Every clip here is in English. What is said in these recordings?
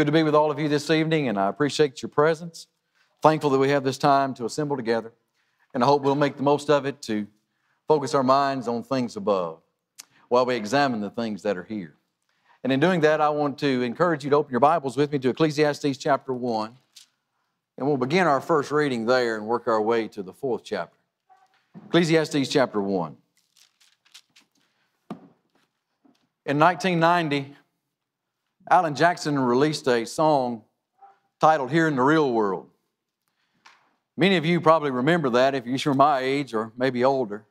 good to be with all of you this evening, and I appreciate your presence. Thankful that we have this time to assemble together, and I hope we'll make the most of it to focus our minds on things above while we examine the things that are here. And in doing that, I want to encourage you to open your Bibles with me to Ecclesiastes chapter 1. And we'll begin our first reading there and work our way to the fourth chapter. Ecclesiastes chapter 1. In 1990, Alan Jackson released a song titled Here in the Real World. Many of you probably remember that if you're my age or maybe older.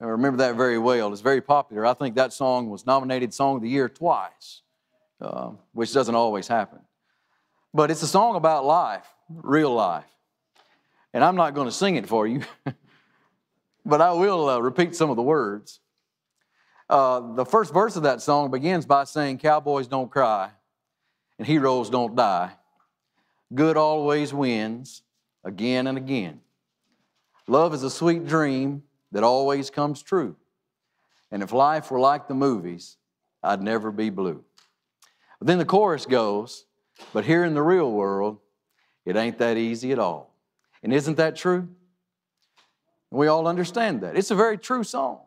I remember that very well. It's very popular. I think that song was nominated Song of the Year twice, uh, which doesn't always happen. But it's a song about life, real life. And I'm not going to sing it for you, but I will uh, repeat some of the words. Uh, the first verse of that song begins by saying, Cowboys don't cry and heroes don't die. Good always wins again and again. Love is a sweet dream that always comes true. And if life were like the movies, I'd never be blue. But then the chorus goes, But here in the real world, it ain't that easy at all. And isn't that true? We all understand that. It's a very true song.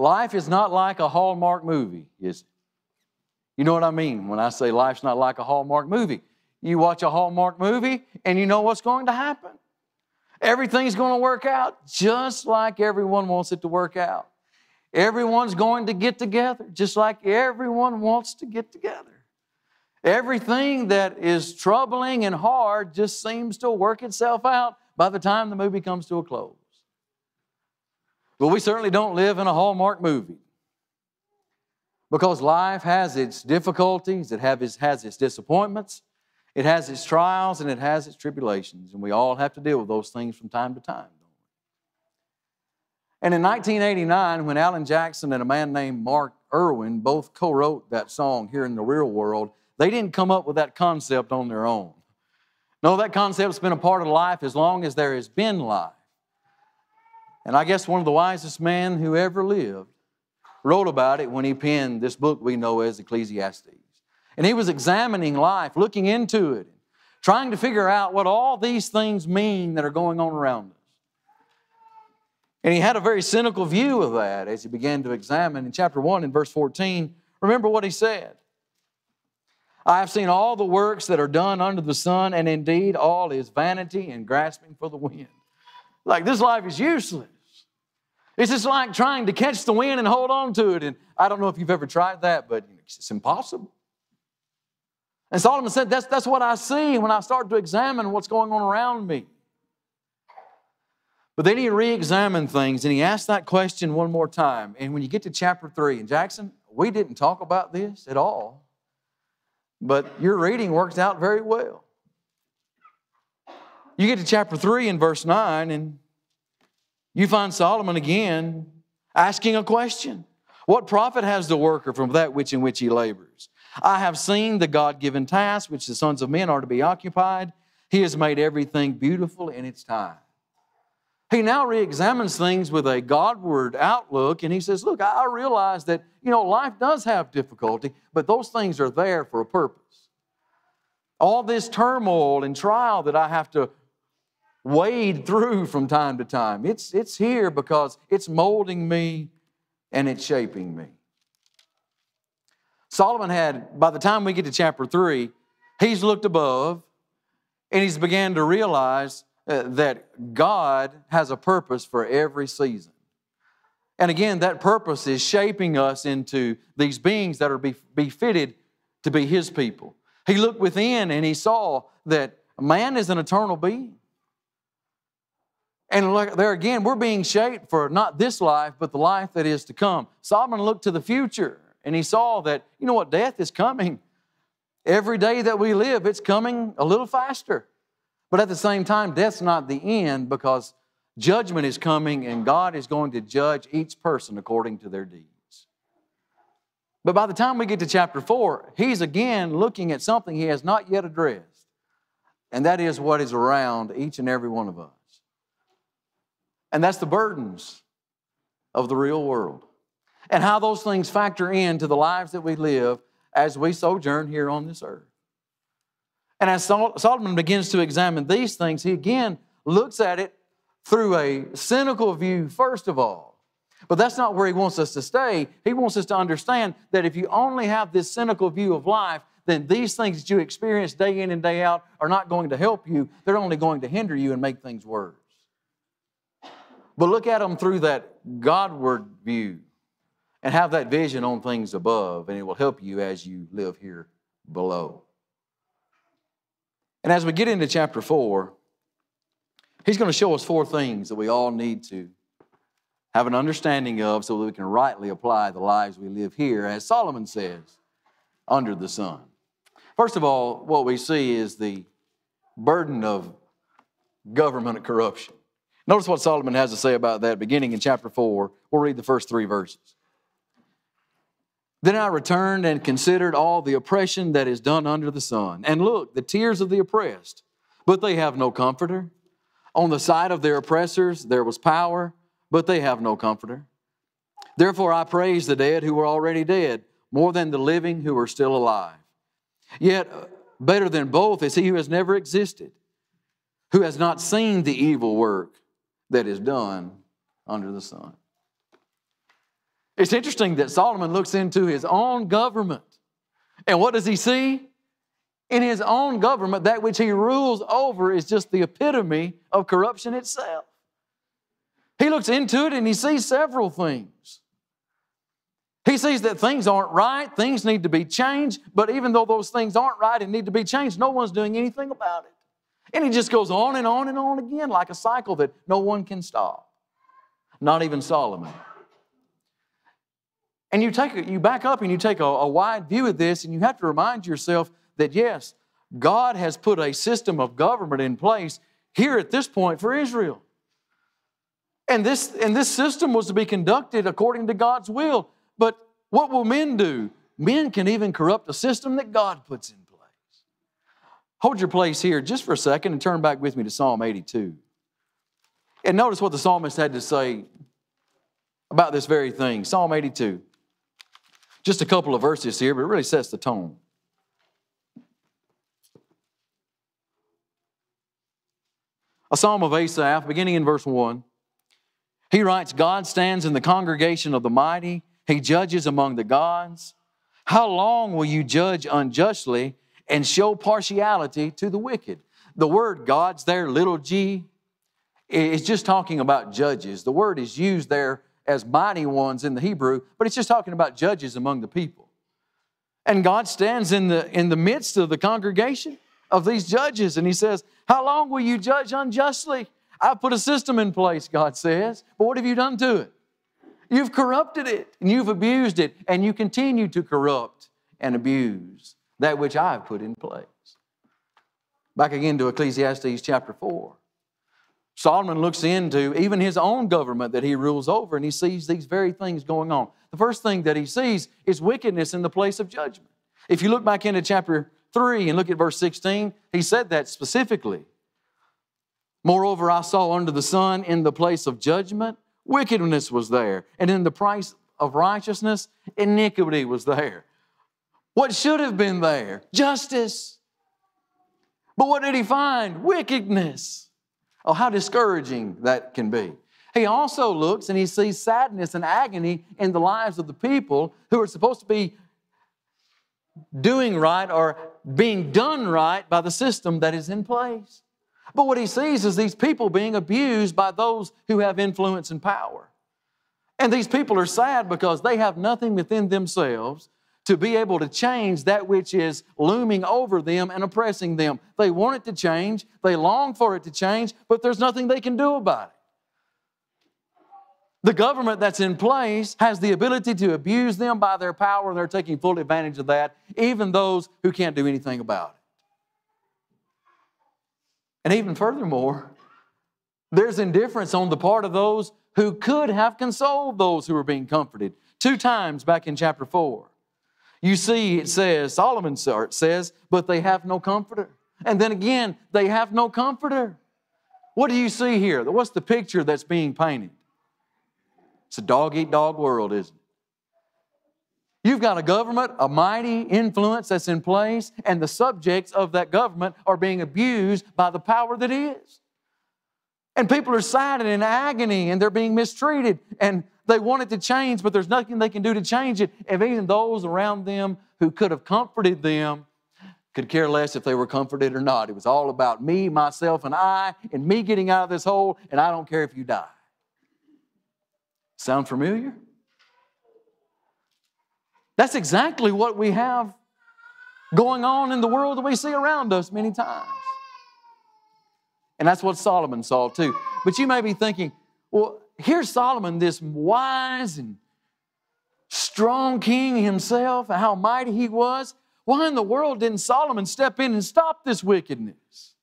Life is not like a Hallmark movie, is it? You know what I mean when I say life's not like a Hallmark movie. You watch a Hallmark movie and you know what's going to happen. Everything's going to work out just like everyone wants it to work out. Everyone's going to get together just like everyone wants to get together. Everything that is troubling and hard just seems to work itself out by the time the movie comes to a close. But we certainly don't live in a Hallmark movie. Because life has its difficulties, it has its disappointments, it has its trials, and it has its tribulations. And we all have to deal with those things from time to time. And in 1989, when Alan Jackson and a man named Mark Irwin both co wrote that song here in the real world, they didn't come up with that concept on their own. No, that concept's been a part of life as long as there has been life. And I guess one of the wisest men who ever lived wrote about it when he penned this book we know as Ecclesiastes. And he was examining life, looking into it, trying to figure out what all these things mean that are going on around us. And he had a very cynical view of that as he began to examine in chapter 1 in verse 14. Remember what he said. I have seen all the works that are done under the sun, and indeed all is vanity and grasping for the wind. Like this life is useless. It's just like trying to catch the wind and hold on to it. And I don't know if you've ever tried that, but it's impossible. And Solomon said, that's, that's what I see when I start to examine what's going on around me. But then he re examined things and he asked that question one more time. And when you get to chapter 3, and Jackson, we didn't talk about this at all, but your reading works out very well. You get to chapter 3 and verse 9, and you find Solomon again asking a question What profit has the worker from that which in which he labors? I have seen the God given task which the sons of men are to be occupied. He has made everything beautiful in its time. He now re examines things with a Godward outlook and he says, Look, I realize that, you know, life does have difficulty, but those things are there for a purpose. All this turmoil and trial that I have to wade through from time to time. It's, it's here because it's molding me and it's shaping me. Solomon had, by the time we get to chapter 3, he's looked above and he's began to realize uh, that God has a purpose for every season. And again, that purpose is shaping us into these beings that are befitted to be His people. He looked within and he saw that man is an eternal being. And look, there again, we're being shaped for not this life, but the life that is to come. Solomon looked to the future and he saw that, you know what, death is coming. Every day that we live, it's coming a little faster. But at the same time, death's not the end because judgment is coming and God is going to judge each person according to their deeds. But by the time we get to chapter 4, he's again looking at something he has not yet addressed, and that is what is around each and every one of us. And that's the burdens of the real world. And how those things factor into the lives that we live as we sojourn here on this earth. And as Solomon begins to examine these things, he again looks at it through a cynical view, first of all. But that's not where he wants us to stay. He wants us to understand that if you only have this cynical view of life, then these things that you experience day in and day out are not going to help you. They're only going to hinder you and make things worse. But look at them through that Godward view and have that vision on things above, and it will help you as you live here below. And as we get into chapter 4, he's going to show us four things that we all need to have an understanding of so that we can rightly apply the lives we live here, as Solomon says, under the sun. First of all, what we see is the burden of government corruption. Notice what Solomon has to say about that beginning in chapter 4. We'll read the first three verses. Then I returned and considered all the oppression that is done under the sun. And look, the tears of the oppressed, but they have no comforter. On the side of their oppressors there was power, but they have no comforter. Therefore I praise the dead who were already dead more than the living who are still alive. Yet uh, better than both is he who has never existed, who has not seen the evil work that is done under the sun. It's interesting that Solomon looks into his own government. And what does he see? In his own government, that which he rules over is just the epitome of corruption itself. He looks into it and he sees several things. He sees that things aren't right, things need to be changed, but even though those things aren't right and need to be changed, no one's doing anything about it. And he just goes on and on and on again like a cycle that no one can stop, not even Solomon. And you take you back up and you take a, a wide view of this, and you have to remind yourself that yes, God has put a system of government in place here at this point for Israel. And this, and this system was to be conducted according to God's will. But what will men do? Men can even corrupt a system that God puts in place. Hold your place here just for a second and turn back with me to Psalm 82. And notice what the psalmist had to say about this very thing. Psalm 82. Just a couple of verses here, but it really sets the tone. A psalm of Asaph, beginning in verse 1. He writes, God stands in the congregation of the mighty, He judges among the gods. How long will you judge unjustly and show partiality to the wicked? The word God's there, little g, is just talking about judges. The word is used there as mighty ones in the Hebrew, but it's just talking about judges among the people. And God stands in the, in the midst of the congregation of these judges, and He says, How long will you judge unjustly? I've put a system in place, God says, but what have you done to it? You've corrupted it, and you've abused it, and you continue to corrupt and abuse that which I've put in place. Back again to Ecclesiastes chapter 4. Solomon looks into even his own government that he rules over, and he sees these very things going on. The first thing that he sees is wickedness in the place of judgment. If you look back into chapter 3 and look at verse 16, he said that specifically. Moreover, I saw under the sun in the place of judgment, wickedness was there, and in the price of righteousness, iniquity was there. What should have been there? Justice. But what did he find? Wickedness. Oh, how discouraging that can be. He also looks and he sees sadness and agony in the lives of the people who are supposed to be doing right or being done right by the system that is in place. But what he sees is these people being abused by those who have influence and power. And these people are sad because they have nothing within themselves to be able to change that which is looming over them and oppressing them. They want it to change, they long for it to change, but there's nothing they can do about it. The government that's in place has the ability to abuse them by their power, and they're taking full advantage of that, even those who can't do anything about it. And even furthermore, there's indifference on the part of those who could have consoled those who were being comforted. Two times back in chapter 4. You see, it says, Solomon says, but they have no comforter. And then again, they have no comforter. What do you see here? What's the picture that's being painted? It's a dog eat dog world, isn't it? You've got a government, a mighty influence that's in place, and the subjects of that government are being abused by the power that is. And people are sad and in agony and they're being mistreated and they want it to change, but there's nothing they can do to change it. And even those around them who could have comforted them could care less if they were comforted or not. It was all about me, myself, and I, and me getting out of this hole, and I don't care if you die. Sound familiar? That's exactly what we have going on in the world that we see around us many times. And that's what Solomon saw too. But you may be thinking, well, here's Solomon, this wise and strong king himself, how mighty he was. Why in the world didn't Solomon step in and stop this wickedness?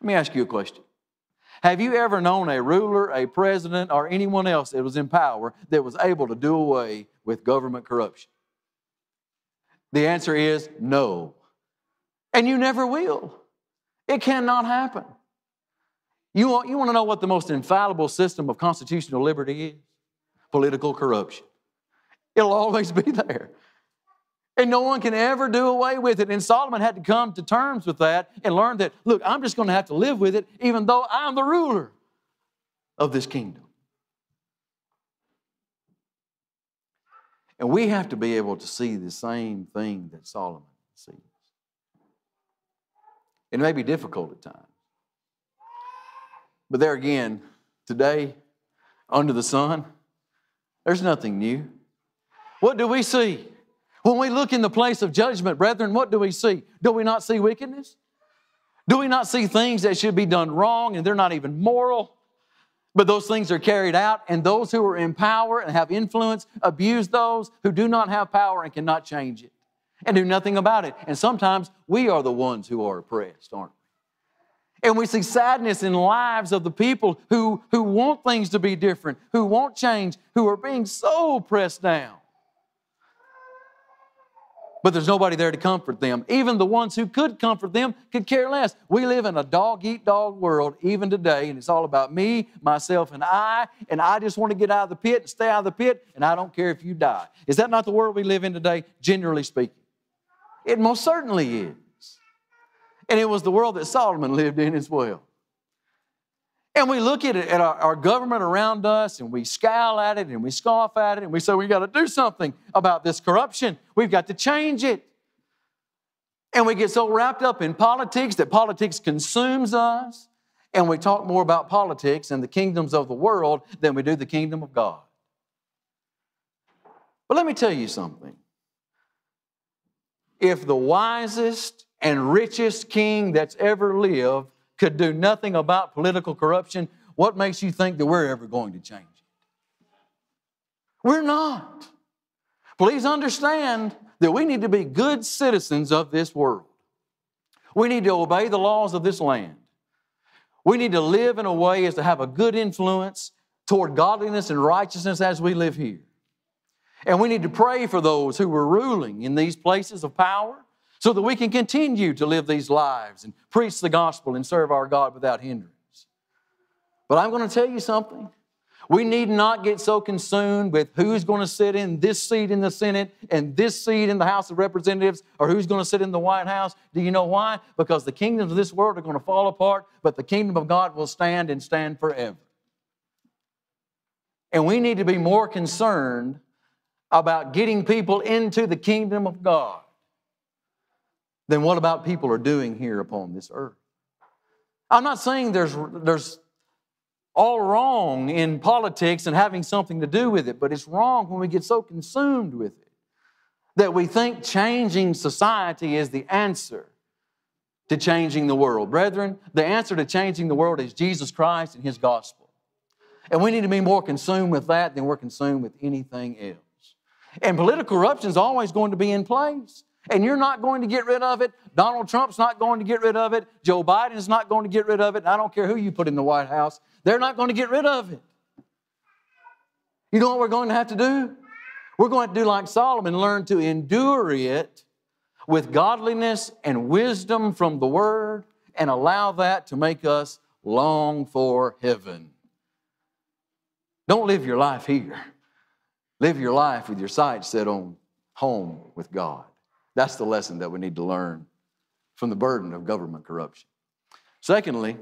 Let me ask you a question. Have you ever known a ruler, a president, or anyone else that was in power that was able to do away with government corruption? The answer is no. And you never will. It cannot happen. You want, you want to know what the most infallible system of constitutional liberty is? Political corruption. It'll always be there. And no one can ever do away with it. And Solomon had to come to terms with that and learn that, look, I'm just going to have to live with it, even though I'm the ruler of this kingdom. And we have to be able to see the same thing that Solomon sees. It may be difficult at times. But there again, today, under the sun, there's nothing new. What do we see? When we look in the place of judgment, brethren, what do we see? Do we not see wickedness? Do we not see things that should be done wrong and they're not even moral? But those things are carried out, and those who are in power and have influence abuse those who do not have power and cannot change it and do nothing about it. And sometimes we are the ones who are oppressed, aren't we? And we see sadness in lives of the people who, who want things to be different, who won't change, who are being so pressed down but there's nobody there to comfort them. Even the ones who could comfort them could care less. We live in a dog eat dog world even today, and it's all about me, myself, and I, and I just want to get out of the pit and stay out of the pit, and I don't care if you die. Is that not the world we live in today, generally speaking? It most certainly is. And it was the world that Solomon lived in as well. And we look at it, at our, our, government around us, and we scowl at it, and we scoff at it, and we say, we got to do something about this corruption. We've got to change it. And we get so wrapped up in politics that politics consumes us, and we talk more about politics and the kingdoms of the world than we do the kingdom of God. But let me tell you something. If the wisest and richest king that's ever lived could do nothing about political corruption, what makes you think that we're ever going to change it? We're not. Please understand that we need to be good citizens of this world. We need to obey the laws of this land. We need to live in a way as to have a good influence toward godliness and righteousness as we live here. And we need to pray for those who are ruling in these places of power so that we can continue to live these lives and preach the gospel and serve our God without hindrance. But I'm going to tell you something. We need not get so consumed with who's going to sit in this seat in the Senate and this seat in the House of Representatives or who's going to sit in the White House. Do you know why? Because the kingdoms of this world are going to fall apart, but the kingdom of God will stand and stand forever. And we need to be more concerned about getting people into the kingdom of God then what about people are doing here upon this earth? I'm not saying there's, there's all wrong in politics and having something to do with it, but it's wrong when we get so consumed with it that we think changing society is the answer to changing the world. Brethren, the answer to changing the world is Jesus Christ and His gospel. And we need to be more consumed with that than we're consumed with anything else. And political corruption is always going to be in place and you're not going to get rid of it. Donald Trump's not going to get rid of it. Joe Biden's not going to get rid of it. I don't care who you put in the White House, they're not going to get rid of it. You know what we're going to have to do? We're going to do like Solomon, learn to endure it with godliness and wisdom from the Word and allow that to make us long for heaven. Don't live your life here. Live your life with your sights set on home with God. That's the lesson that we need to learn from the burden of government corruption. Secondly,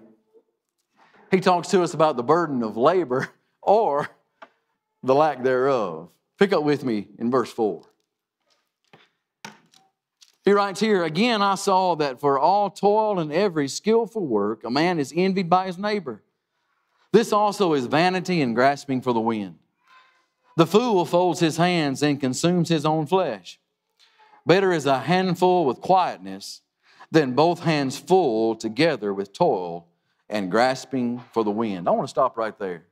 he talks to us about the burden of labor or the lack thereof. Pick up with me in verse 4. He writes here, Again, I saw that for all toil and every skillful work, a man is envied by his neighbor. This also is vanity and grasping for the wind. The fool folds his hands and consumes his own flesh. Better is a handful with quietness than both hands full together with toil and grasping for the wind. I want to stop right there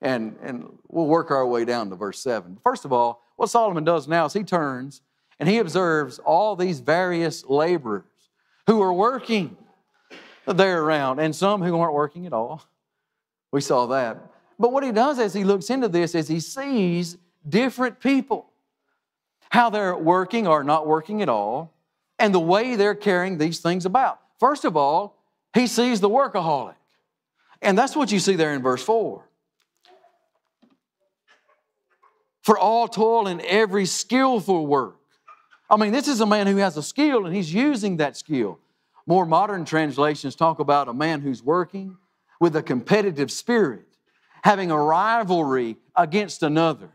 and, and we'll work our way down to verse 7. First of all, what Solomon does now is he turns and he observes all these various laborers who are working there around and some who aren't working at all. We saw that. But what he does as he looks into this is he sees different people, how they're working or not working at all, and the way they're carrying these things about. First of all, he sees the workaholic. And that's what you see there in verse 4. For all toil and every skillful work. I mean, this is a man who has a skill and he's using that skill. More modern translations talk about a man who's working with a competitive spirit, having a rivalry against another.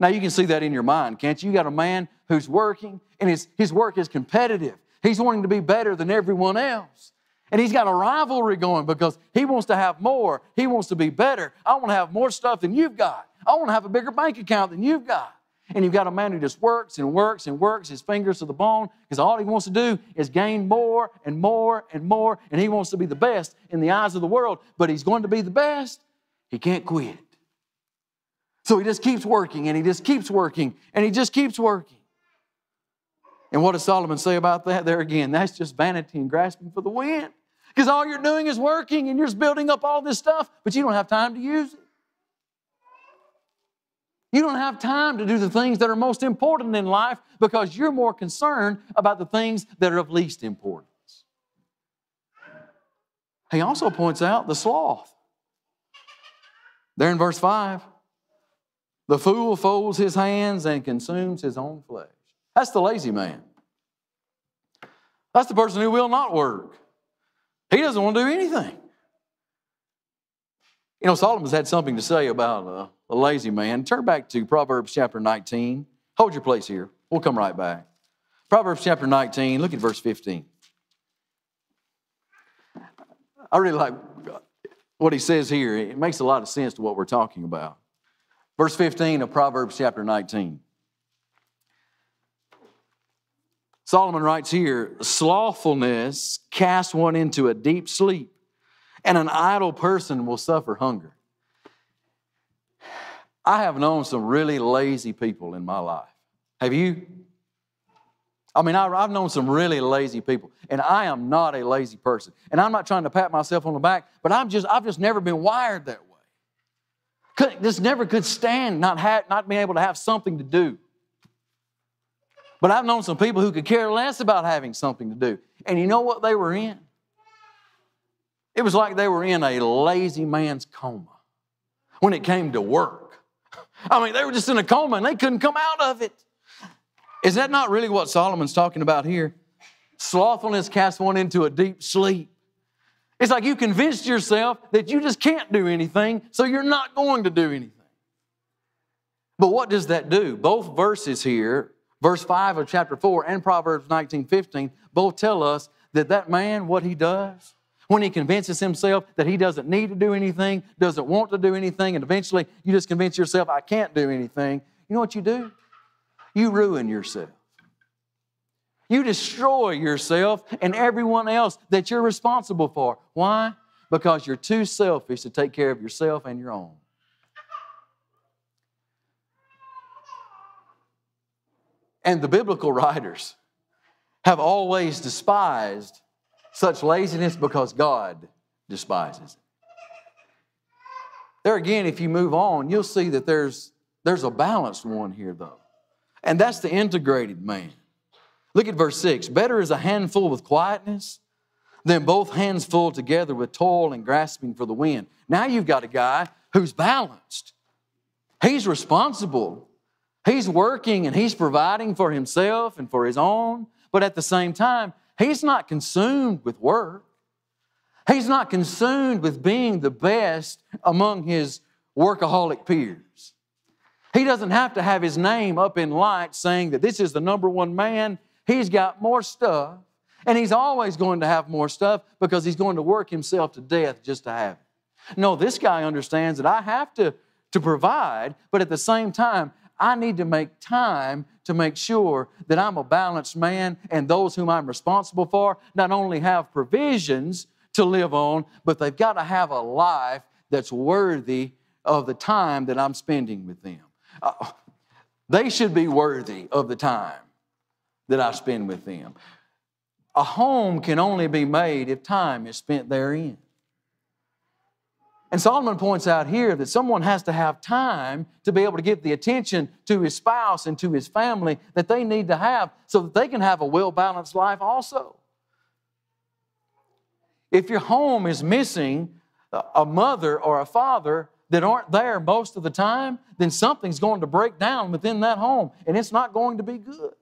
Now, you can see that in your mind, can't you? You got a man who's working, and his, his work is competitive. He's wanting to be better than everyone else. And he's got a rivalry going because he wants to have more. He wants to be better. I want to have more stuff than you've got. I want to have a bigger bank account than you've got. And you've got a man who just works and works and works his fingers to the bone because all he wants to do is gain more and more and more. And he wants to be the best in the eyes of the world. But he's going to be the best. He can't quit. So he just keeps working and he just keeps working and he just keeps working. And what does Solomon say about that? There again, that's just vanity and grasping for the wind. Because all you're doing is working and you're just building up all this stuff, but you don't have time to use it. You don't have time to do the things that are most important in life because you're more concerned about the things that are of least importance. He also points out the sloth. There in verse 5, the fool folds his hands and consumes his own flesh. That's the lazy man. That's the person who will not work. He doesn't want to do anything. You know, Solomon's had something to say about a lazy man. Turn back to Proverbs chapter 19. Hold your place here. We'll come right back. Proverbs chapter 19, look at verse 15. I really like what he says here. It makes a lot of sense to what we're talking about. Verse 15 of Proverbs chapter 19. Solomon writes here slothfulness casts one into a deep sleep, and an idle person will suffer hunger. I have known some really lazy people in my life. Have you? I mean, I've known some really lazy people, and I am not a lazy person. And I'm not trying to pat myself on the back, but I'm just, I've just never been wired that way. Could, just never could stand not, have, not being able to have something to do. But I've known some people who could care less about having something to do. And you know what they were in? It was like they were in a lazy man's coma when it came to work. I mean, they were just in a coma and they couldn't come out of it. Is that not really what Solomon's talking about here? Slothfulness casts one into a deep sleep. It's like you convinced yourself that you just can't do anything, so you're not going to do anything. But what does that do? Both verses here, verse 5 of chapter 4 and Proverbs 19 15, both tell us that that man, what he does, when he convinces himself that he doesn't need to do anything, doesn't want to do anything, and eventually you just convince yourself, I can't do anything, you know what you do? You ruin yourself. You destroy yourself and everyone else that you're responsible for. Why? Because you're too selfish to take care of yourself and your own. And the biblical writers have always despised such laziness because God despises it. There again, if you move on, you'll see that there's, there's a balanced one here, though. And that's the integrated man. Look at verse 6 Better is a handful with quietness than both hands full together with toil and grasping for the wind. Now you've got a guy who's balanced. He's responsible He's working and he's providing for himself and for his own, but at the same time, he's not consumed with work. He's not consumed with being the best among his workaholic peers. He doesn't have to have his name up in lights saying that this is the number one man. He's got more stuff, and he's always going to have more stuff because he's going to work himself to death just to have it. No, this guy understands that I have to, to provide, but at the same time, I need to make time to make sure that I'm a balanced man and those whom I'm responsible for not only have provisions to live on, but they've got to have a life that's worthy of the time that I'm spending with them. Uh, they should be worthy of the time that I spend with them. A home can only be made if time is spent therein. And Solomon points out here that someone has to have time to be able to give the attention to his spouse and to his family that they need to have so that they can have a well balanced life also. If your home is missing a mother or a father that aren't there most of the time, then something's going to break down within that home and it's not going to be good.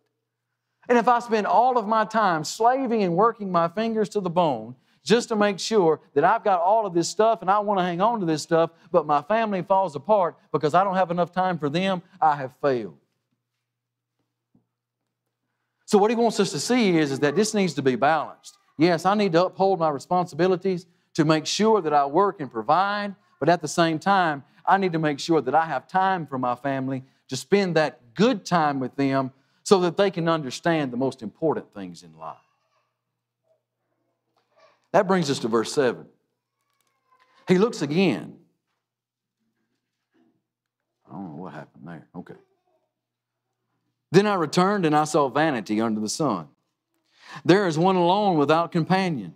And if I spend all of my time slaving and working my fingers to the bone just to make sure that I've got all of this stuff and I want to hang on to this stuff, but my family falls apart because I don't have enough time for them, I have failed. So, what he wants us to see is, is that this needs to be balanced. Yes, I need to uphold my responsibilities to make sure that I work and provide, but at the same time, I need to make sure that I have time for my family to spend that good time with them so that they can understand the most important things in life. That brings us to verse 7. He looks again. I don't know what happened there. Okay. Then I returned and I saw vanity under the sun. There is one alone without companion.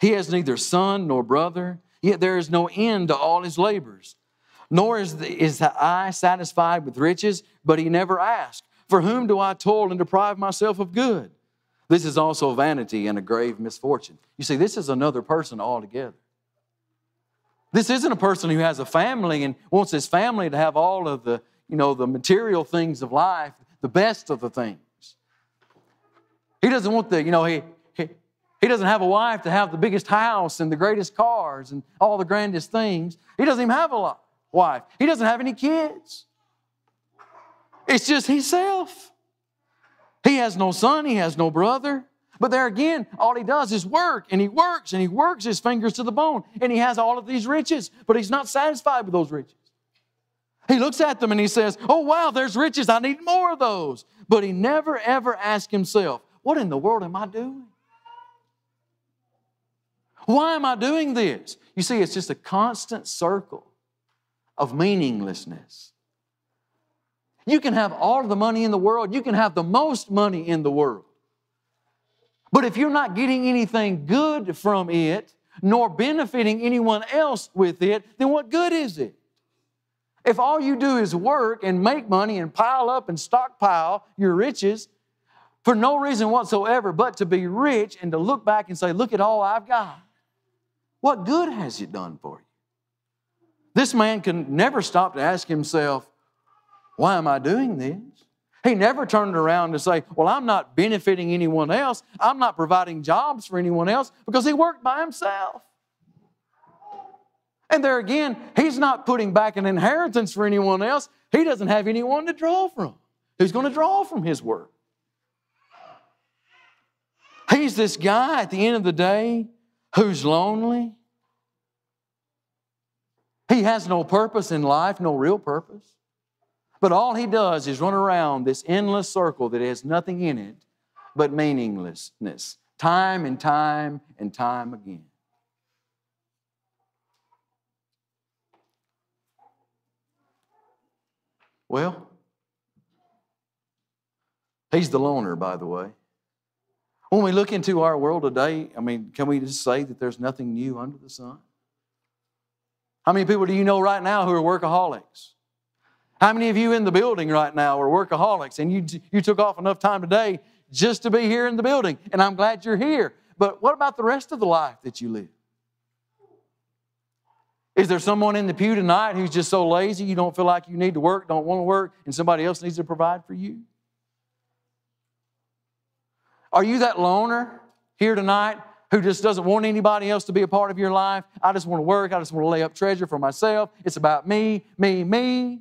He has neither son nor brother, yet there is no end to all his labors. Nor is the, is the eye satisfied with riches, but he never asked, For whom do I toil and deprive myself of good? This is also vanity and a grave misfortune. You see, this is another person altogether. This isn't a person who has a family and wants his family to have all of the, you know, the material things of life, the best of the things. He doesn't want the, you know, he, he, he doesn't have a wife to have the biggest house and the greatest cars and all the grandest things. He doesn't even have a wife. He doesn't have any kids. It's just himself. He has no son, he has no brother. But there again, all he does is work and he works and he works his fingers to the bone and he has all of these riches, but he's not satisfied with those riches. He looks at them and he says, Oh, wow, there's riches. I need more of those. But he never ever asks himself, What in the world am I doing? Why am I doing this? You see, it's just a constant circle of meaninglessness. You can have all the money in the world, you can have the most money in the world. But if you're not getting anything good from it, nor benefiting anyone else with it, then what good is it? If all you do is work and make money and pile up and stockpile your riches for no reason whatsoever but to be rich and to look back and say, Look at all I've got, what good has it done for you? This man can never stop to ask himself, why am I doing this? He never turned around to say, Well, I'm not benefiting anyone else. I'm not providing jobs for anyone else because he worked by himself. And there again, he's not putting back an inheritance for anyone else. He doesn't have anyone to draw from. Who's going to draw from his work? He's this guy at the end of the day who's lonely. He has no purpose in life, no real purpose. But all he does is run around this endless circle that has nothing in it but meaninglessness, time and time and time again. Well, he's the loner, by the way. When we look into our world today, I mean, can we just say that there's nothing new under the sun? How many people do you know right now who are workaholics? How many of you in the building right now are workaholics and you, you took off enough time today just to be here in the building? And I'm glad you're here. But what about the rest of the life that you live? Is there someone in the pew tonight who's just so lazy you don't feel like you need to work, don't want to work, and somebody else needs to provide for you? Are you that loner here tonight who just doesn't want anybody else to be a part of your life? I just want to work, I just want to lay up treasure for myself. It's about me, me, me.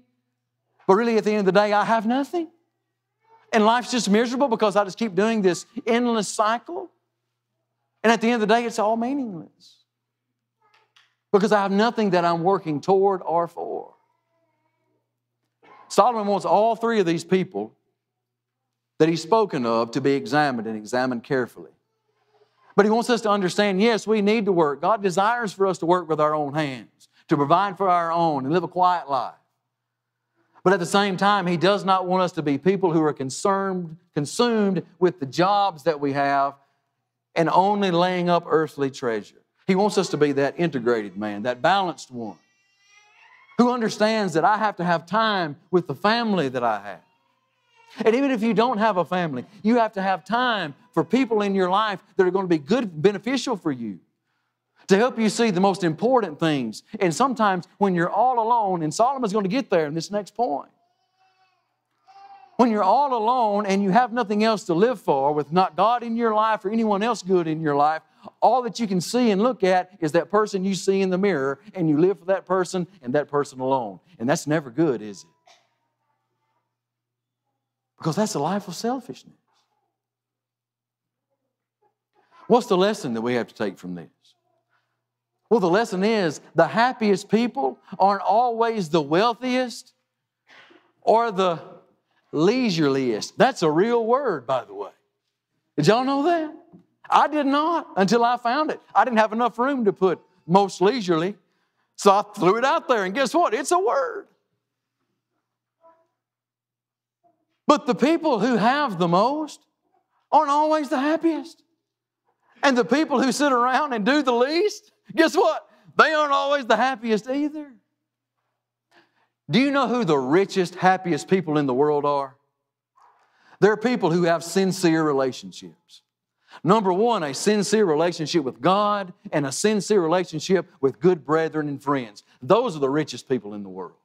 But really, at the end of the day, I have nothing. And life's just miserable because I just keep doing this endless cycle. And at the end of the day, it's all meaningless because I have nothing that I'm working toward or for. Solomon wants all three of these people that he's spoken of to be examined and examined carefully. But he wants us to understand yes, we need to work. God desires for us to work with our own hands, to provide for our own and live a quiet life. But at the same time, he does not want us to be people who are concerned, consumed with the jobs that we have and only laying up earthly treasure. He wants us to be that integrated man, that balanced one, who understands that I have to have time with the family that I have. And even if you don't have a family, you have to have time for people in your life that are going to be good, beneficial for you, to help you see the most important things. And sometimes when you're all alone, and Solomon's going to get there in this next point, when you're all alone and you have nothing else to live for, with not God in your life or anyone else good in your life, all that you can see and look at is that person you see in the mirror, and you live for that person and that person alone. And that's never good, is it? Because that's a life of selfishness. What's the lesson that we have to take from this? Well, the lesson is the happiest people aren't always the wealthiest or the leisureliest. That's a real word, by the way. Did y'all know that? I did not until I found it. I didn't have enough room to put most leisurely, so I threw it out there, and guess what? It's a word. But the people who have the most aren't always the happiest. And the people who sit around and do the least, guess what? They aren't always the happiest either. Do you know who the richest, happiest people in the world are? They're people who have sincere relationships. Number one, a sincere relationship with God and a sincere relationship with good brethren and friends. Those are the richest people in the world.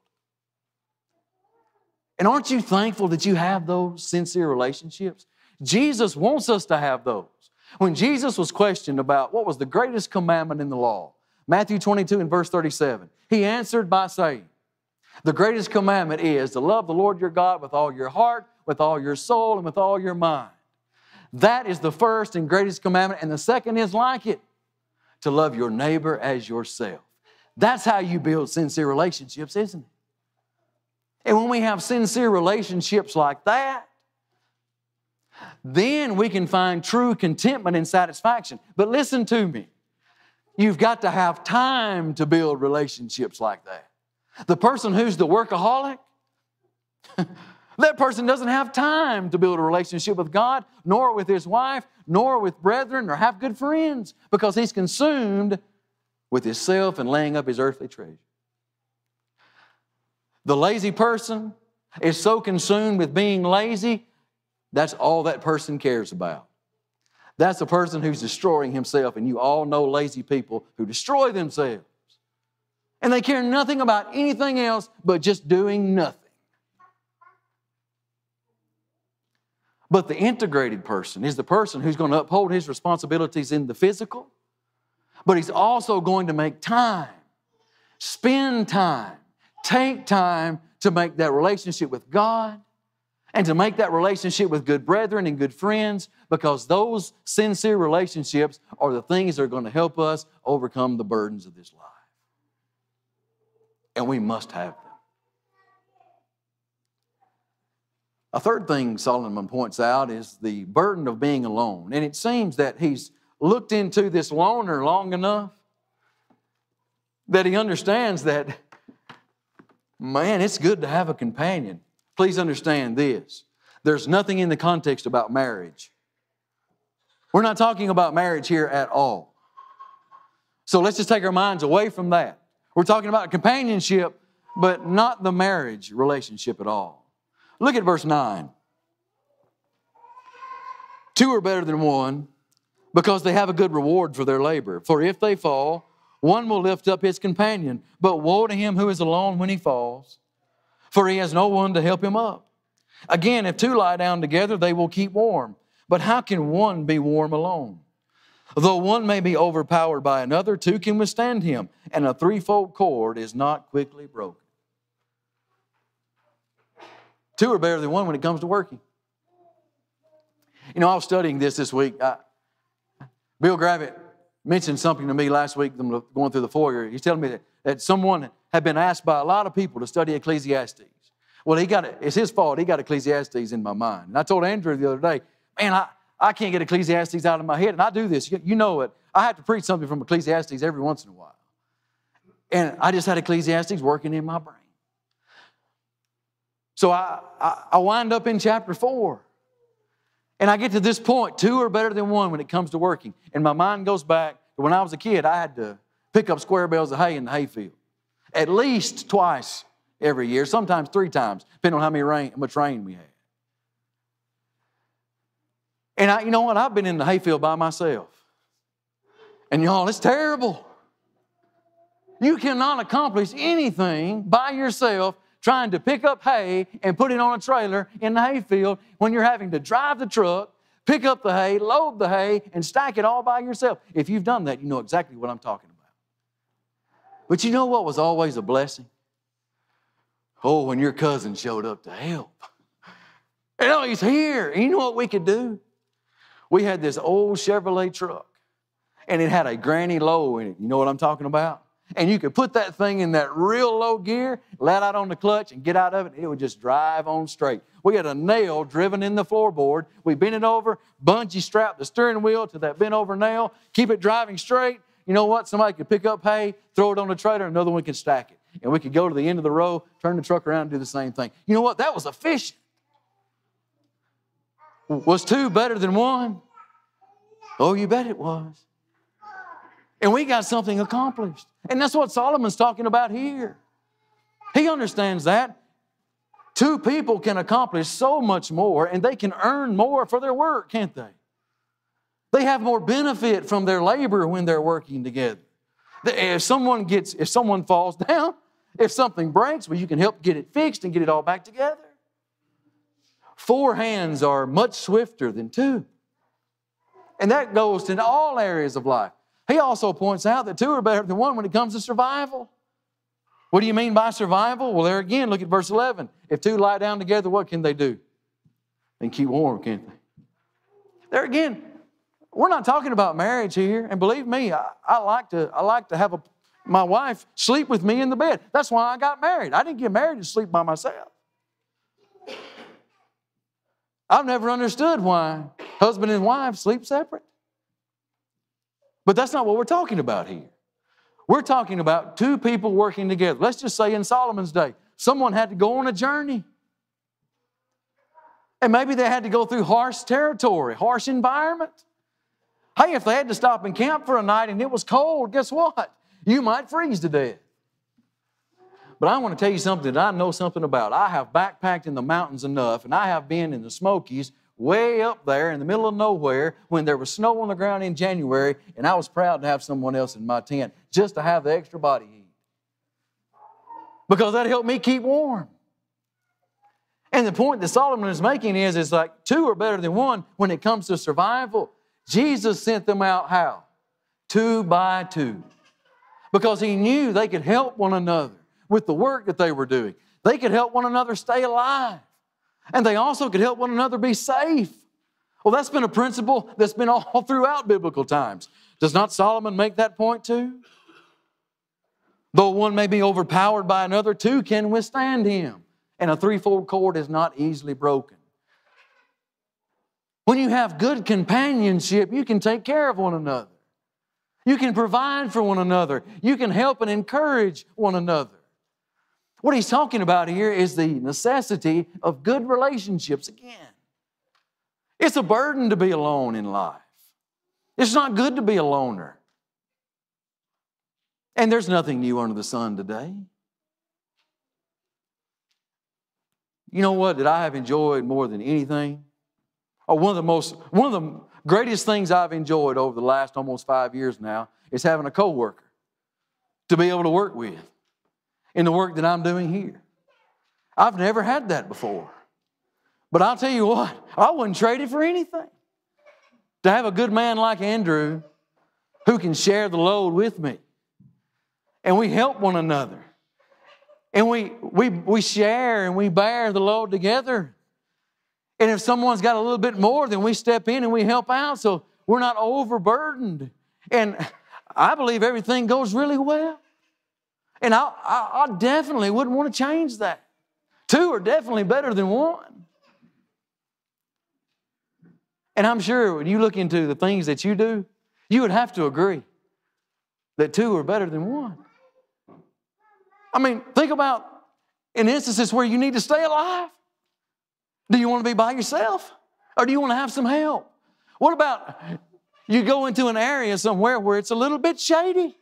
And aren't you thankful that you have those sincere relationships? Jesus wants us to have those. When Jesus was questioned about what was the greatest commandment in the law, Matthew 22 and verse 37, he answered by saying, The greatest commandment is to love the Lord your God with all your heart, with all your soul, and with all your mind. That is the first and greatest commandment. And the second is like it to love your neighbor as yourself. That's how you build sincere relationships, isn't it? And when we have sincere relationships like that, then we can find true contentment and satisfaction. But listen to me. You've got to have time to build relationships like that. The person who's the workaholic, That person doesn't have time to build a relationship with God, nor with his wife, nor with brethren, or have good friends, because he's consumed with himself and laying up his earthly treasure. The lazy person is so consumed with being lazy, that's all that person cares about. That's a person who's destroying himself, and you all know lazy people who destroy themselves. And they care nothing about anything else but just doing nothing. But the integrated person is the person who's going to uphold his responsibilities in the physical, but he's also going to make time, spend time, take time to make that relationship with God and to make that relationship with good brethren and good friends because those sincere relationships are the things that are going to help us overcome the burdens of this life. And we must have them. A third thing Solomon points out is the burden of being alone. And it seems that he's looked into this loner long enough that he understands that, man, it's good to have a companion. Please understand this there's nothing in the context about marriage. We're not talking about marriage here at all. So let's just take our minds away from that. We're talking about companionship, but not the marriage relationship at all. Look at verse 9. Two are better than one because they have a good reward for their labor. For if they fall, One will lift up his companion, but woe to him who is alone when he falls, for he has no one to help him up. Again, if two lie down together, they will keep warm. But how can one be warm alone? Though one may be overpowered by another, two can withstand him, and a threefold cord is not quickly broken. Two are better than one when it comes to working. You know, I was studying this this week. I, Bill Gravitt mentioned something to me last week going through the foyer. He's telling me that, that someone had been asked by a lot of people to study Ecclesiastes. Well, he got it. It's his fault. He got Ecclesiastes in my mind. And I told Andrew the other day, man, I, I can't get Ecclesiastes out of my head. And I do this. You, you know it. I have to preach something from Ecclesiastes every once in a while. And I just had Ecclesiastes working in my brain. So I, I, I wind up in chapter four. And I get to this point two are better than one when it comes to working. And my mind goes back to when I was a kid, I had to pick up square bales of hay in the hayfield at least twice every year, sometimes three times, depending on how, many rain, much rain we had. And I, you know what? I've been in the hayfield by myself. And y'all, it's terrible. You cannot accomplish anything by yourself trying to pick up hay and put it on a trailer in the hayfield when you're having to drive the truck, pick up the hay, load the hay, and stack it all by yourself. If you've done that, you know exactly what I'm talking about. But you know what was always a blessing? Oh, when your cousin showed up to help. And oh, he's here. And you know what we could do? We had this old Chevrolet truck, and it had a granny low in it. You know what I'm talking about? And you could put that thing in that real low gear, let out on the clutch, and get out of it, and it would just drive on straight. We had a nail driven in the floorboard. We bent it over, bungee strapped the steering wheel to that bent over nail, keep it driving straight. You know what? Somebody could pick up hay, throw it on the trailer, another one could stack it. And we could go to the end of the row, turn the truck around, and do the same thing. You know what? That was efficient. Was two better than one? Oh, you bet it was. And we got something accomplished. And that's what Solomon's talking about here. He understands that. Two people can accomplish so much more and they can earn more for their work, can't they? They have more benefit from their labor when they're working together. If someone gets, if someone falls down, if something breaks, well, you can help get it fixed and get it all back together. Four hands are much swifter than two. And that goes to all areas of life. He also points out that two are better than one when it comes to survival. What do you mean by survival? Well, there again, look at verse 11. If two lie down together, what can they do? They can keep warm, can't they? There again, we're not talking about marriage here. And believe me, I, I like to, I like to have a, my wife sleep with me in the bed. That's why I got married. I didn't get married to sleep by myself. I've never understood why husband and wife sleep separate. But that's not what we're talking about here. We're talking about two people working together. Let's just say in Solomon's day, someone had to go on a journey. And maybe they had to go through harsh territory, harsh environment. Hey, if they had to stop and camp for a night and it was cold, guess what? You might freeze to death. But I want to tell you something that I know something about. I have backpacked in the mountains enough, and I have been in the Smokies way up there in the middle of nowhere when there was snow on the ground in January, and I was proud to have someone else in my tent just to have the extra body heat. Because that helped me keep warm. And the point that Solomon is making is, is like two are better than one when it comes to survival. Jesus sent them out how? Two by two. Because he knew they could help one another with the work that they were doing. They could help one another stay alive. And they also could help one another be safe. Well, that's been a principle that's been all throughout biblical times. Does not Solomon make that point too? Though one may be overpowered by another, two can withstand him. And a threefold cord is not easily broken. When you have good companionship, you can take care of one another. You can provide for one another. You can help and encourage one another. What he's talking about here is the necessity of good relationships again. It's a burden to be alone in life. It's not good to be a loner. And there's nothing new under the sun today. You know what that I have enjoyed more than anything? Or one of the most, one of the greatest things I've enjoyed over the last almost five years now is having a coworker to be able to work with in the work that I'm doing here. I've never had that before. But I'll tell you what, I wouldn't trade it for anything. To have a good man like Andrew who can share the load with me. And we help one another. And we, we, we share and we bear the load together. And if someone's got a little bit more, then we step in and we help out so we're not overburdened. And I believe everything goes really well. And I, I, I definitely wouldn't want to change that. Two are definitely better than one. And I'm sure when you look into the things that you do, you would have to agree that two are better than one. I mean, think about in instances where you need to stay alive. Do you want to be by yourself or do you want to have some help? What about you go into an area somewhere where it's a little bit shady?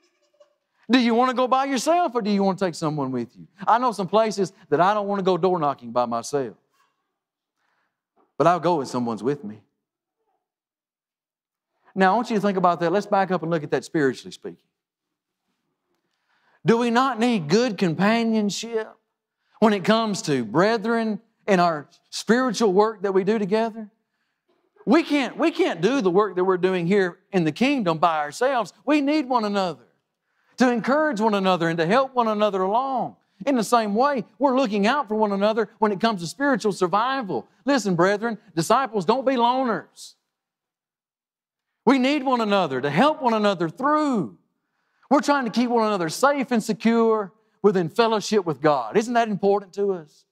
Do you want to go by yourself or do you want to take someone with you? I know some places that I don't want to go door knocking by myself, but I'll go if someone's with me. Now, I want you to think about that. Let's back up and look at that spiritually speaking. Do we not need good companionship when it comes to brethren and our spiritual work that we do together? We can't, we can't do the work that we're doing here in the kingdom by ourselves. We need one another to encourage one another and to help one another along. In the same way, we're looking out for one another when it comes to spiritual survival. Listen, brethren, disciples, don't be loners. We need one another to help one another through. We're trying to keep one another safe and secure within fellowship with God. Isn't that important to us?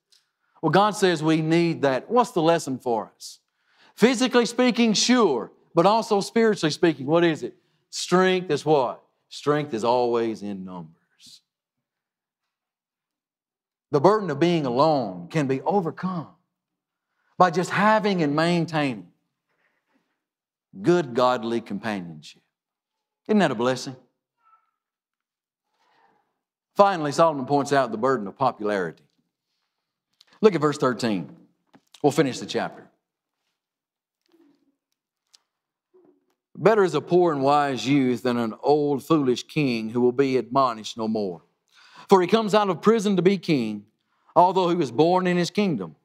Well, God says we need that. What's the lesson for us? Physically speaking, sure, but also spiritually speaking, what is it? Strength is what? Strength is always in numbers. The burden of being alone can be overcome by just having and maintaining good, godly companionship. Isn't that a blessing? Finally, Solomon points out the burden of popularity. Look at verse 13. We'll finish the chapter. Better is a poor and wise youth than an old foolish king who will be admonished no more. For he comes out of prison to be king, although he was born in his kingdom.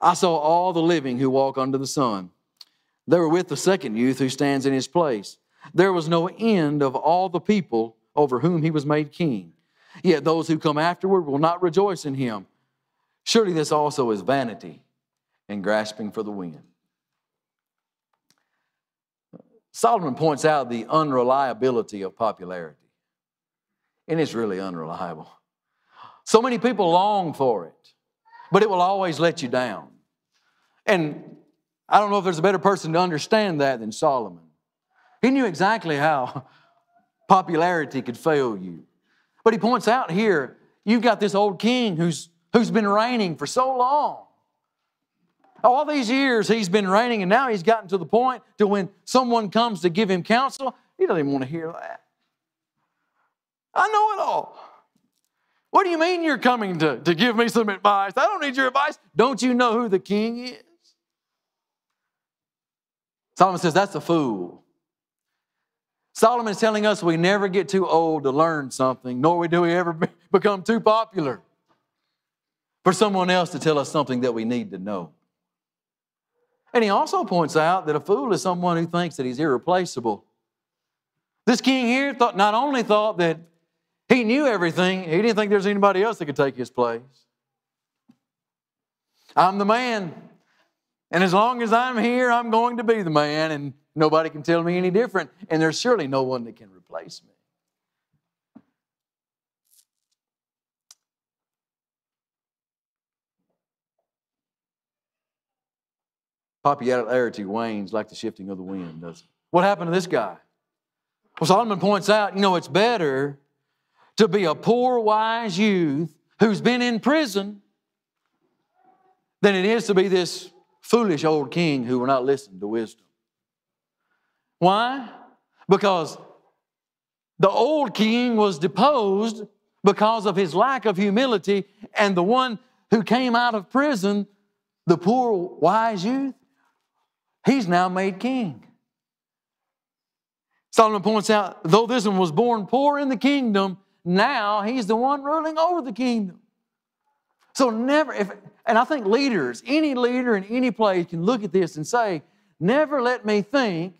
I saw all the living who walk under the sun. They were with the second youth who stands in his place. There was no end of all the people over whom he was made king. Yet those who come afterward will not rejoice in him. Surely this also is vanity and grasping for the wind. Solomon points out the unreliability of popularity, and it's really unreliable. So many people long for it, but it will always let you down. And I don't know if there's a better person to understand that than Solomon. He knew exactly how popularity could fail you. But he points out here, you've got this old king who's, who's been reigning for so long. All these years he's been reigning, and now he's gotten to the point to when someone comes to give him counsel, he doesn't even want to hear that. I know it all. What do you mean you're coming to, to give me some advice? I don't need your advice. Don't you know who the king is? Solomon says that's a fool. Solomon is telling us we never get too old to learn something, nor do we ever become too popular for someone else to tell us something that we need to know. And he also points out that a fool is someone who thinks that he's irreplaceable. This king here thought, not only thought that he knew everything, he didn't think there's anybody else that could take his place. I'm the man. And as long as I'm here, I'm going to be the man, and nobody can tell me any different. And there's surely no one that can replace me. Popularity wanes like the shifting of the wind, doesn't it? What happened to this guy? Well, Solomon points out, you know, it's better to be a poor, wise youth who's been in prison than it is to be this foolish old king who will not listen to wisdom. Why? Because the old king was deposed because of his lack of humility, and the one who came out of prison, the poor wise youth, he's now made king. Solomon points out, though this one was born poor in the kingdom, now he's the one ruling over the kingdom. So never, if, and I think leaders, any leader in any place can look at this and say, never let me think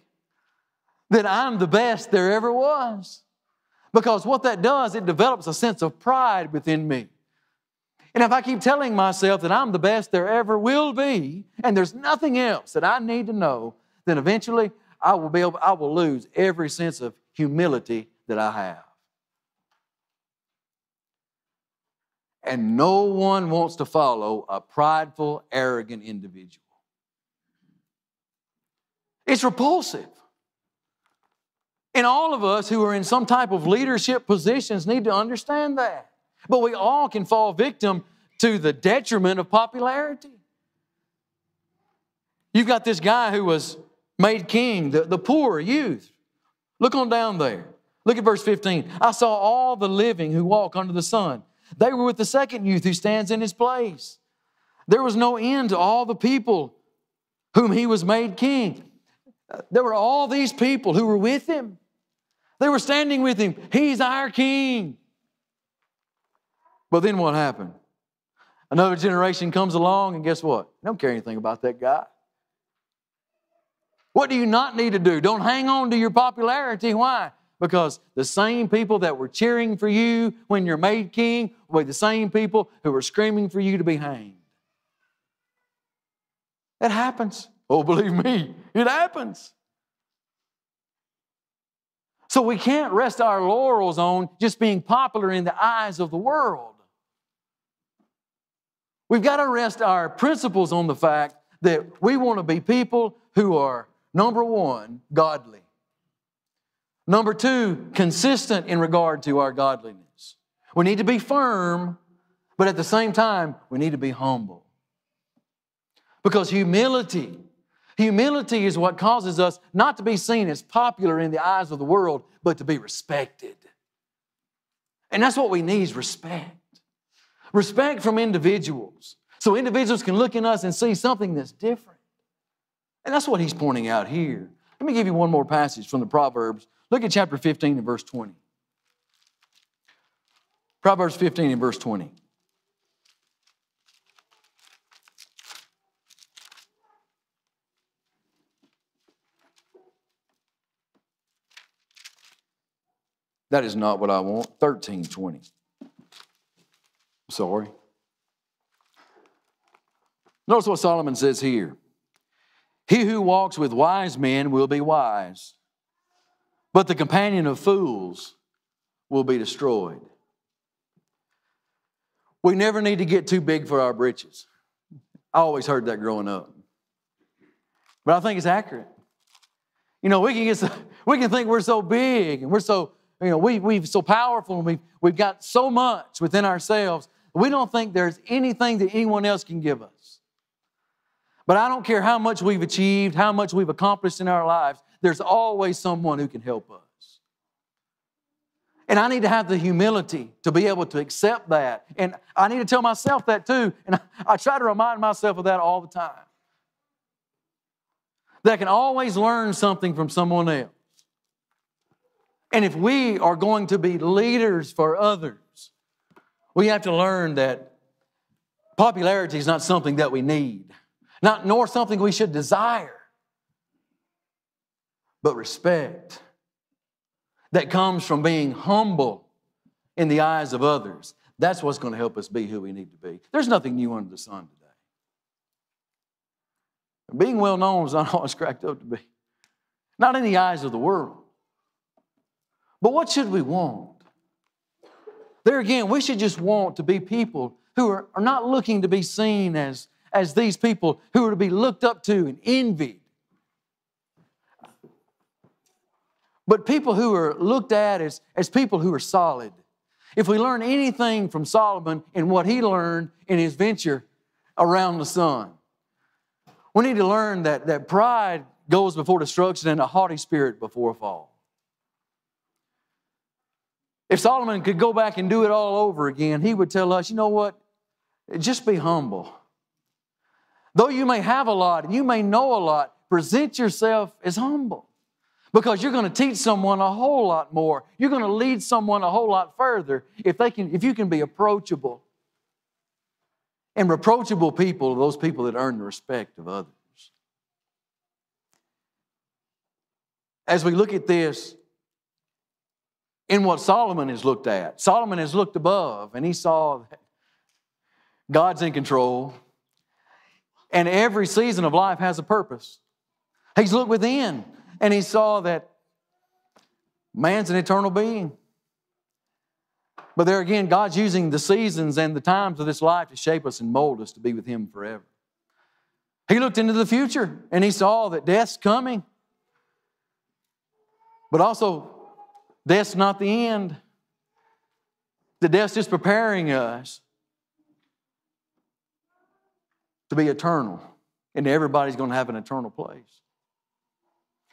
that I'm the best there ever was. Because what that does, it develops a sense of pride within me. And if I keep telling myself that I'm the best there ever will be, and there's nothing else that I need to know, then eventually I will be able, I will lose every sense of humility that I have. And no one wants to follow a prideful, arrogant individual. It's repulsive. And all of us who are in some type of leadership positions need to understand that. But we all can fall victim to the detriment of popularity. You've got this guy who was made king, the, the poor youth. Look on down there. Look at verse 15. I saw all the living who walk under the sun. They were with the second youth who stands in his place. There was no end to all the people whom he was made king. There were all these people who were with him. They were standing with him. He's our king. But then what happened? Another generation comes along, and guess what? They don't care anything about that guy. What do you not need to do? Don't hang on to your popularity. Why? Because the same people that were cheering for you when you're made king were the same people who were screaming for you to be hanged. It happens. Oh, believe me, it happens. So we can't rest our laurels on just being popular in the eyes of the world. We've got to rest our principles on the fact that we want to be people who are, number one, godly. Number two, consistent in regard to our godliness. We need to be firm, but at the same time, we need to be humble. Because humility Humility is what causes us not to be seen as popular in the eyes of the world, but to be respected. And that's what we need is respect. Respect from individuals. So individuals can look in us and see something that's different. And that's what he's pointing out here. Let me give you one more passage from the Proverbs. Look at chapter 15 and verse 20. Proverbs 15 and verse 20. That is not what I want. 1320. Sorry. Notice what Solomon says here. He who walks with wise men will be wise, but the companion of fools will be destroyed. We never need to get too big for our britches. I always heard that growing up. But I think it's accurate. You know, we can get so, we can think we're so big and we're so you know, we, we're so powerful and we've, we've got so much within ourselves. We don't think there's anything that anyone else can give us. But I don't care how much we've achieved, how much we've accomplished in our lives, there's always someone who can help us. And I need to have the humility to be able to accept that. And I need to tell myself that too. And I, try to remind myself of that all the time. That I can always learn something from someone else. And if we are going to be leaders for others, we have to learn that popularity is not something that we need, not nor something we should desire, but respect that comes from being humble in the eyes of others. That's what's going to help us be who we need to be. There's nothing new under the sun today. Being well known is not always cracked up to be, not in the eyes of the world. But what should we want? There again, we should just want to be people who are, are not looking to be seen as, as these people who are to be looked up to and envied. But people who are looked at as, as people who are solid. If we learn anything from Solomon and what he learned in his venture around the sun, we need to learn that, that pride goes before destruction and a haughty spirit before a fall. If Solomon could go back and do it all over again, he would tell us, you know what? Just be humble. Though you may have a lot and you may know a lot, present yourself as humble. because you're going to teach someone a whole lot more. You're going to lead someone a whole lot further if, they can, if you can be approachable. And reproachable people are those people that earn the respect of others. As we look at this, in what Solomon has looked at, Solomon has looked above and he saw that God's in control and every season of life has a purpose. He's looked within and he saw that man's an eternal being. But there again, God's using the seasons and the times of this life to shape us and mold us to be with Him forever. He looked into the future and he saw that death's coming. But also, death's not the end. The death's just preparing us to be eternal. And everybody's going to have an eternal place.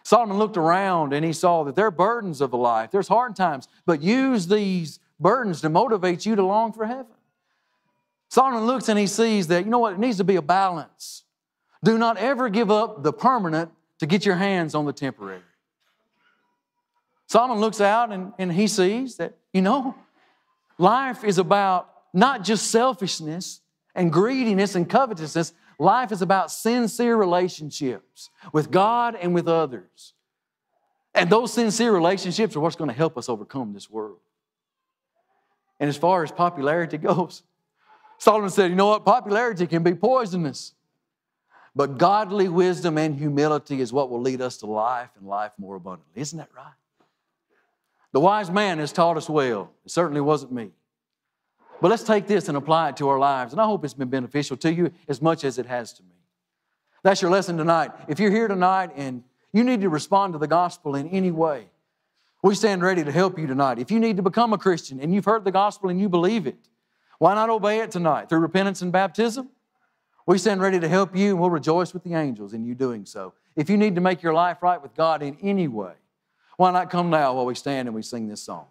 Solomon looked around and he saw that there are burdens of the life, there's hard times, but use these burdens to motivate you to long for heaven. Solomon looks and he sees that, you know what, it needs to be a balance. Do not ever give up the permanent to get your hands on the temporary. Solomon looks out and, and he sees that, you know, life is about not just selfishness and greediness and covetousness, life is about sincere relationships with God and with others. And those sincere relationships are what's going to help us overcome this world. And as far as popularity goes, Solomon said, you know what? Popularity can be poisonous. But godly wisdom and humility is what will lead us to life and life more abundantly. Isn't that right? The wise man has taught us well. It certainly wasn't me. But let's take this and apply it to our lives. And I hope it's been beneficial to you as much as it has to me. That's your lesson tonight. If you're here tonight and you need to respond to the gospel in any way, we stand ready to help you tonight. If you need to become a Christian and you've heard the gospel and you believe it, why not obey it tonight through repentance and baptism? We stand ready to help you and we'll rejoice with the angels in you doing so. If you need to make your life right with God in any way, why not come now while we stand and we sing this song?